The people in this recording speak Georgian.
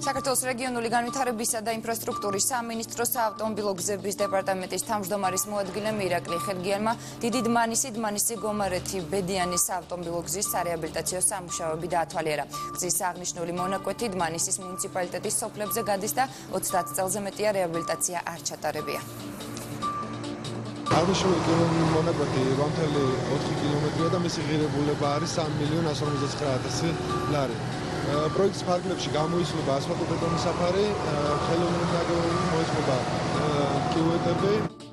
საქართველოს რეგიონული განვითარებისა და ინფრასტრუქტურის სამინისტროს საავტომობილო გზების დეპარტამენტის თავმჯდომარის მოადგილე მირაკლი ხერგიანმა დიდი დმანისი დმანისი გომარეთი ბედიანის საავტომობილო გზის სარეაბილიტაციო სამუშაოები დაათვალიერა. გზის აღნიშნული მონაკვეთი დმანისის მუნიციპალიტეტის სოფლებზე გადის და 30 წელზე მეტია რეაბილიტაცია არ ჩატარებია. აღნიშნული გზის მონაკვეთი 1.4 კილომეტრია და მისი ღირებულება არის 3 მილიონ 159 ლარი. პროექტის ფარგლებში გამოისმება ასფალტობეტონის საფარი, ხელოვნური ნაგებობები, მოისმება კილოეტრები.